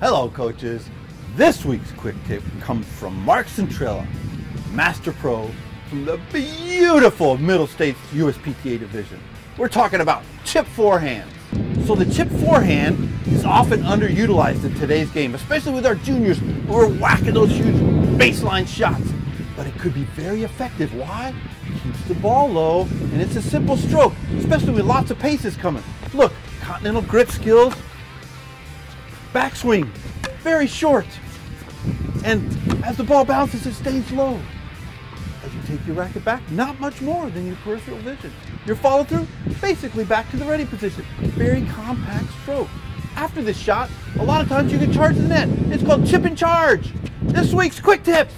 Hello, coaches. This week's quick tip comes from Mark Centrella, Master Pro from the beautiful Middle States USPTA division. We're talking about chip forehands. So the chip forehand is often underutilized in today's game, especially with our juniors who are whacking those huge baseline shots. But it could be very effective. Why? It keeps the ball low and it's a simple stroke, especially with lots of paces coming. Look, continental grip skills, backswing, very short. And as the ball bounces, it stays low. As you take your racket back, not much more than your peripheral vision. Your follow through, basically back to the ready position. Very compact stroke. After this shot, a lot of times you can charge the net. It's called chip and charge. This week's quick tip.